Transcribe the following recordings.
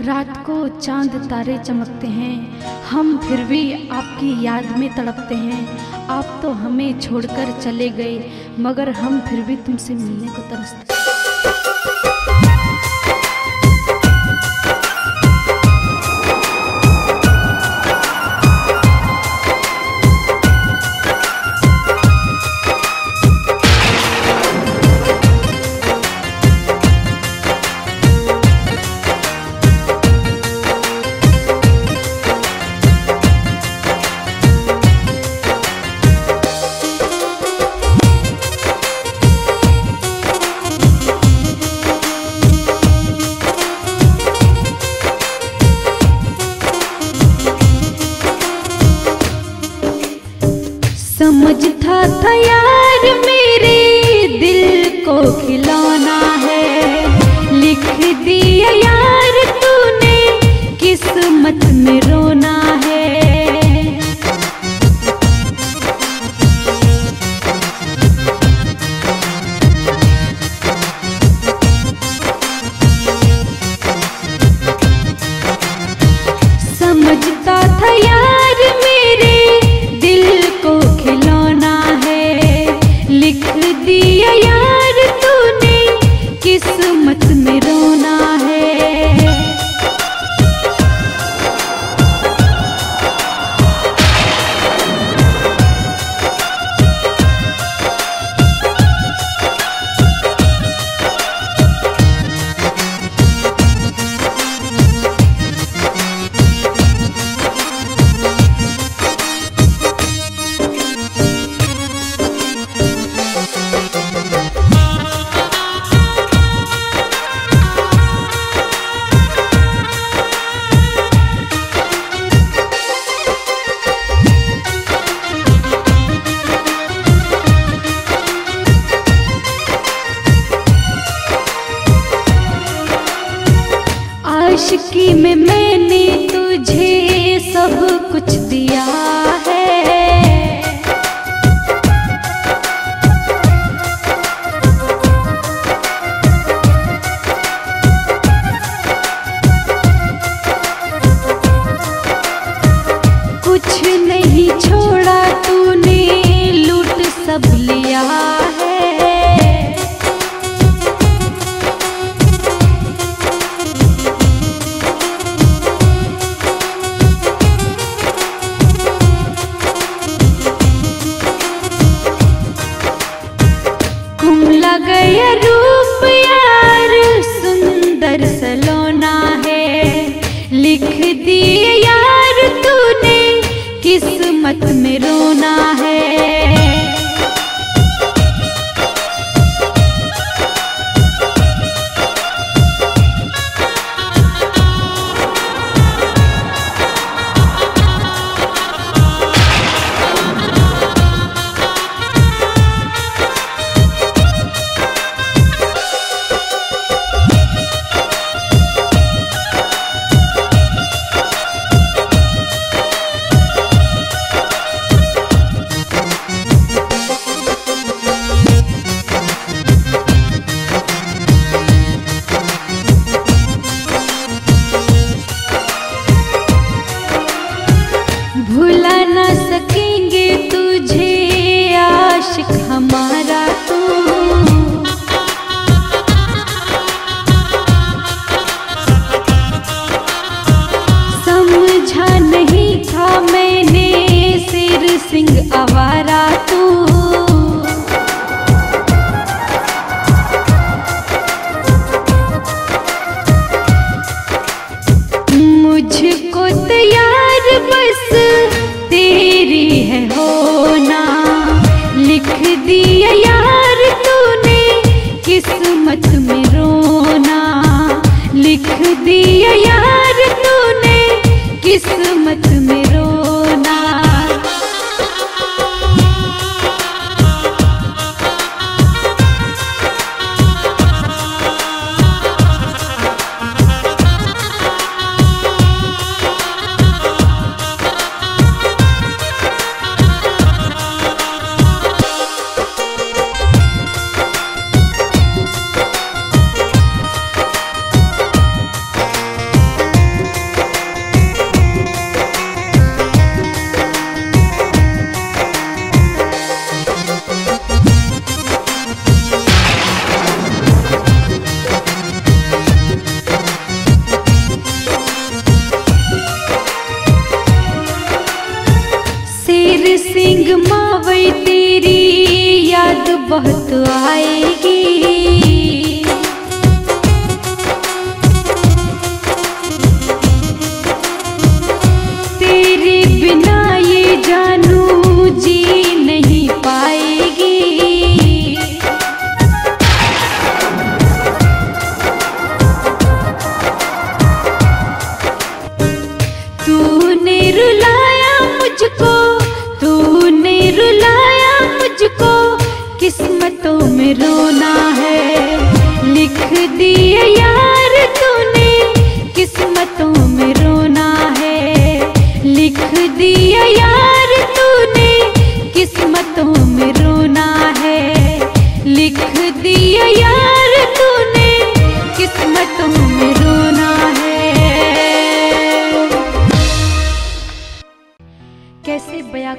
रात को चाँद तारे चमकते हैं। हम फिर भी आपकी याद में तड़पते हैं। आप तो हमें छोड़कर चले गए, मगर हम फिर भी तुमसे मिलने को तरसते था यार मेरे दिल को खिलौना है। लिख दिया यार तूने किस्मत में रोना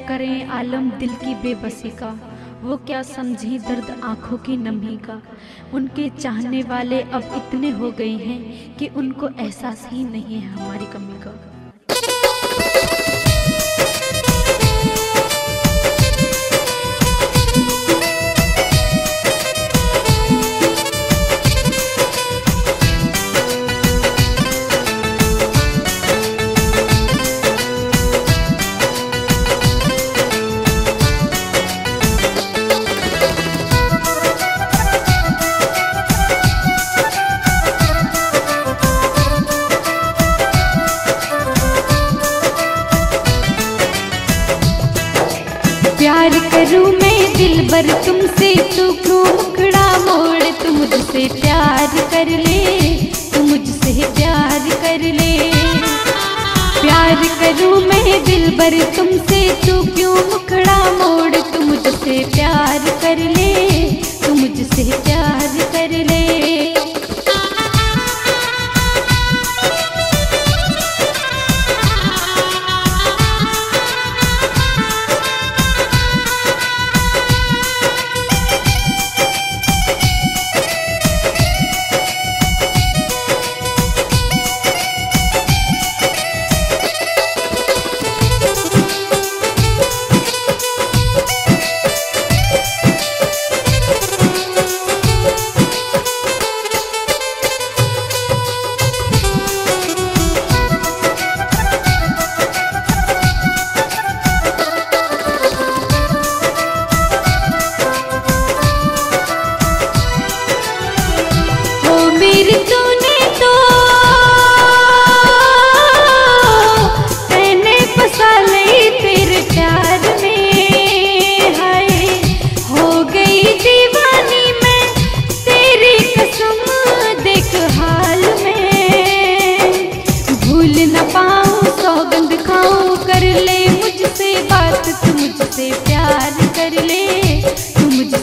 करें आलम दिल की बेबसी का। वो क्या समझी दर्द आँखों की नमी का। उनके चाहने वाले अब इतने हो गए हैं कि उनको एहसास ही नहीं है हमारी कमी का। प्यार करूँ मैं दिल भर तुमसे, तू क्यों मुखड़ा मोड़? तू मुझसे प्यार कर ले, तू मुझसे प्यार कर ले। प्यार करूँ मैं दिल भर तुमसे, तू क्यों मुखड़ा मोड़? तू मुझसे प्यार कर ले, तू मुझसे प्यार कर ले।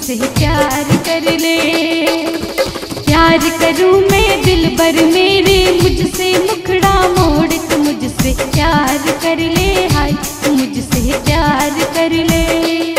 मुझसे प्यार कर ले। प्यार करूँ मैं दिल भर मेरे, मुझसे मुखड़ा मोड़ तू मुझसे प्यार कर ले। हाय, तू मुझसे प्यार कर ले।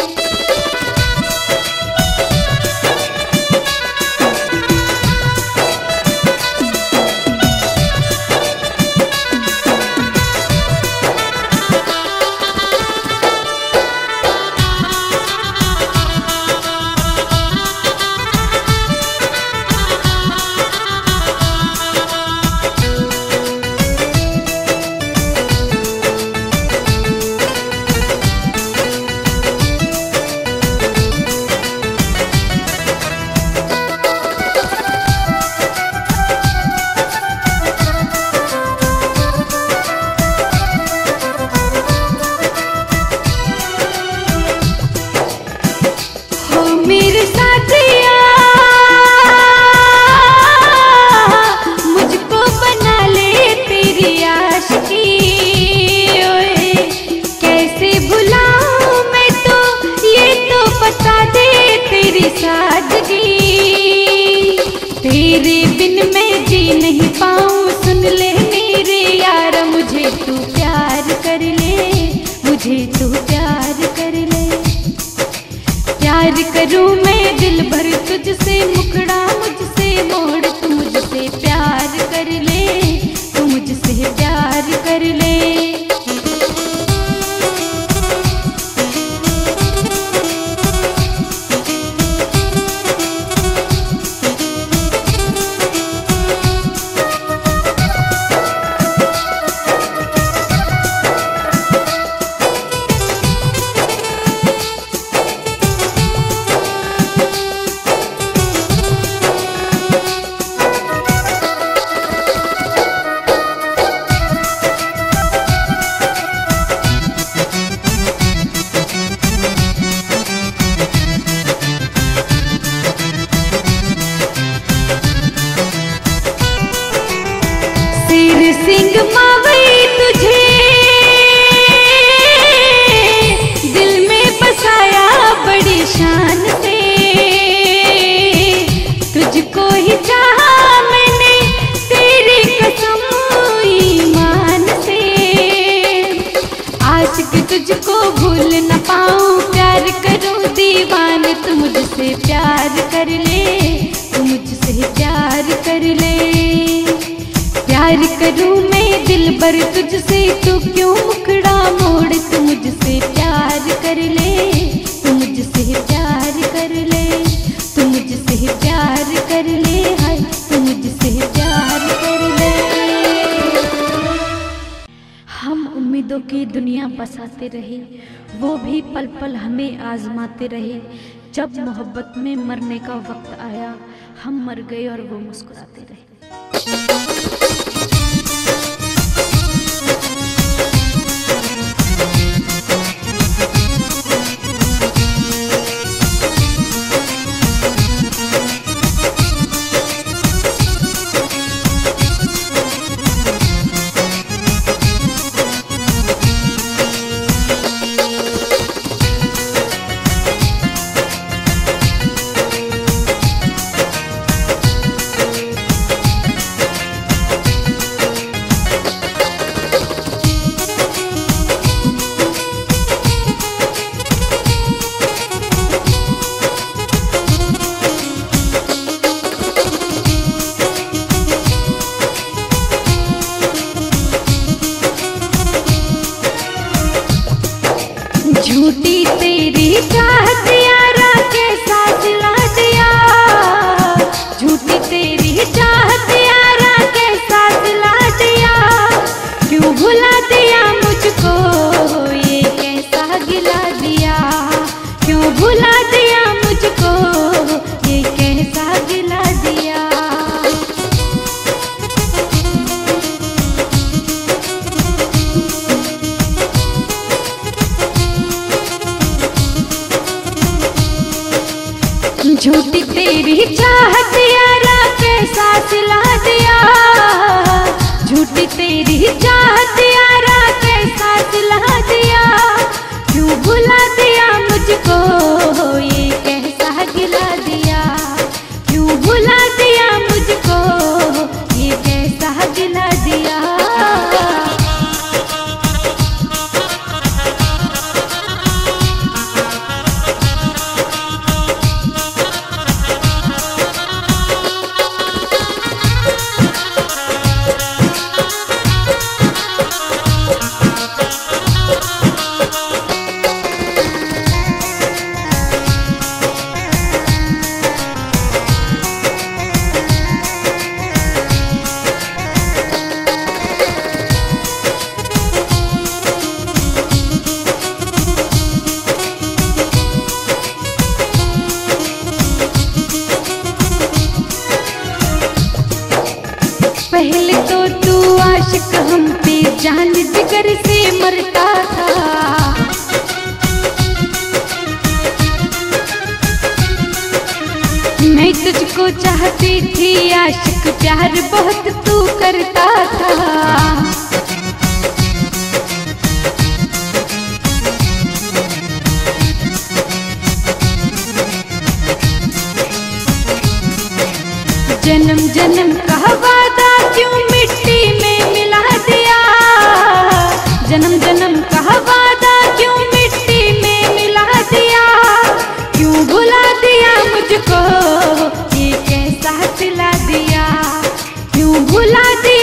तुझको ही चाहा मैंने, तेरी कसम ईमान से। आशिक तुझको भूल न पाऊँ, प्यार करूँ दीवाने, तू मुझसे प्यार कर ले। प्यार करूँ मैं दिल भर तुझसे, तू क्यों मुखड़ा मोड़ तू मुझसे? प्यार कर ले, तू मुझसे प्यार कर ले, तू मुझसे प्यार कर ले, हाय, तू मुझसे प्यार कर ले। हम उम्मीदों की दुनिया बसाते रहे, वो भी पल पल हमें आजमाते रहे। जब मोहब्बत में मरने का वक्त आया, हम मर गए और वो मुस्कुराते रहे। झूठी तेरी चाहत यारा के साथ ला दिया झूठी तेरी चाहत यारा के साथ ला दिया क्यों भुला दिया मुझको ये कैसा गिला दिया? क्यों भुला दिया मुझको ये कैसा गिला दिया? प्यार बहुत तू करता था। जन्म जन्म का वादा क्यों मिट्टी में मिला दिया? जन्म जन्म का वादा क्यों मिट्टी में मिला दिया? क्यों भुला दिया मुझको? भुला दिया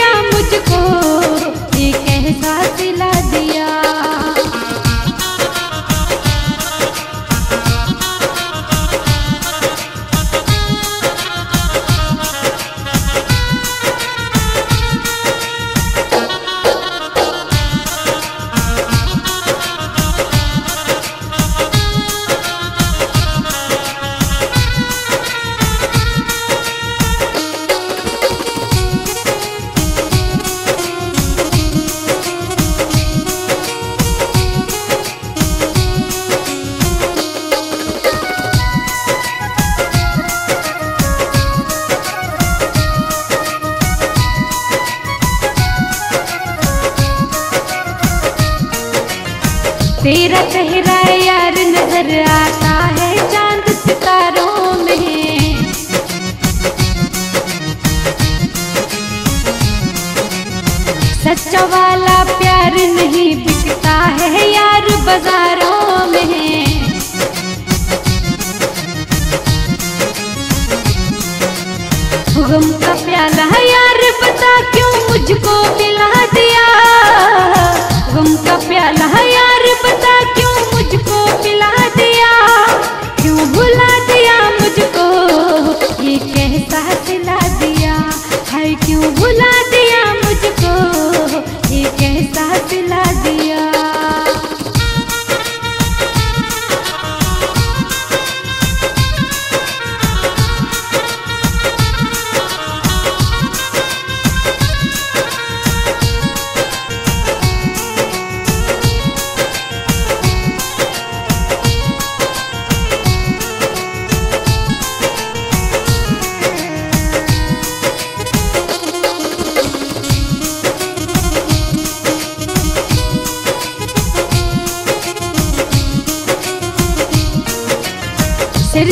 सिर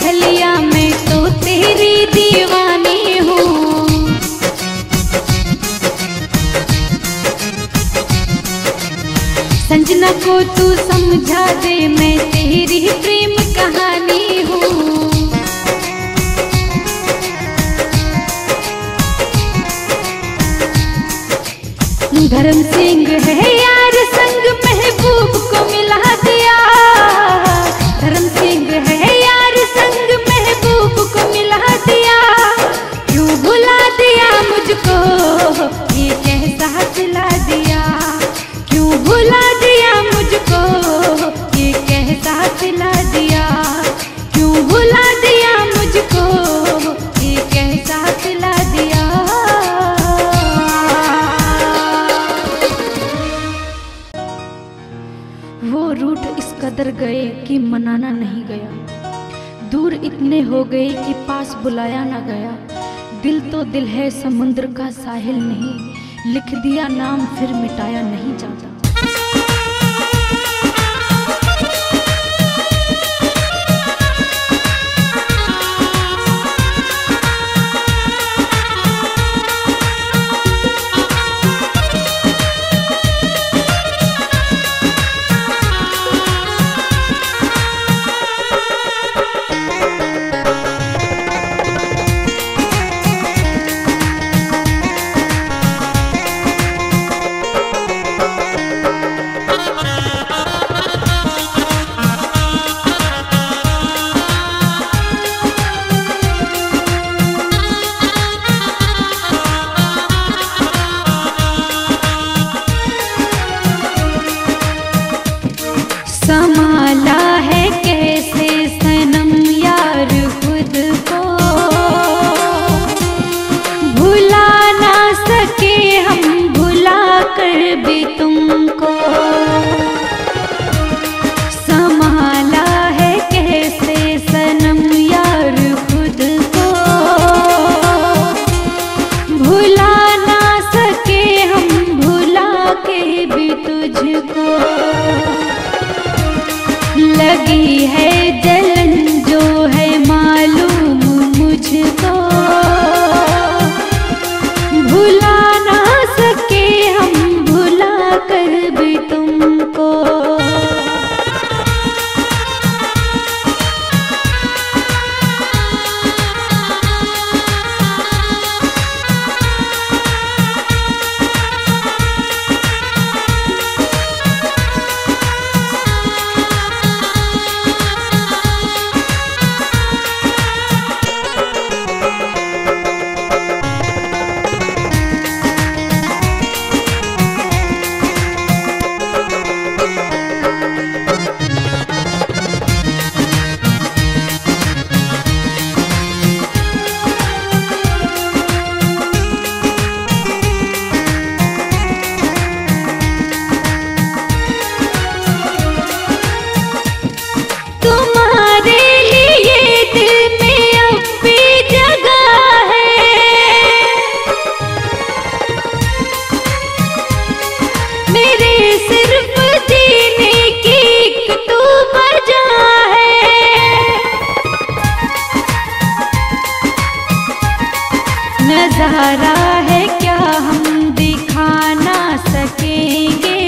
खलिया में तो तेरी दीवानी हूँ। संजना को तू समझा दे, मैं तेरी प्रेम कहानी हूँ। धर्म सिंह है यार संग महबूब मुझको ये कैसा सिला दिया? क्यों भुला दिया मुझको? ये कैसा सिला दिया? क्यों भुला दिया मुझको? ये कैसा सिला दिया? वो रूठ इस कदर गए कि मनाना नहीं गया। दूर इतने हो गए कि पास बुलाया ना गया। दिल तो दिल है, समुद्र का साहिल नहीं। लिख दिया नाम, फिर मिटाया नहीं जाता। नज़ारा है क्या हम दिखा ना सकेंगे?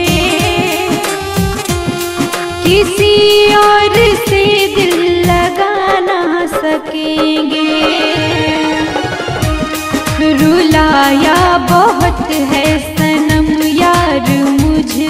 किसी और से दिल लगा ना सकेंगे? रुलाया बहुत है सनम यार मुझे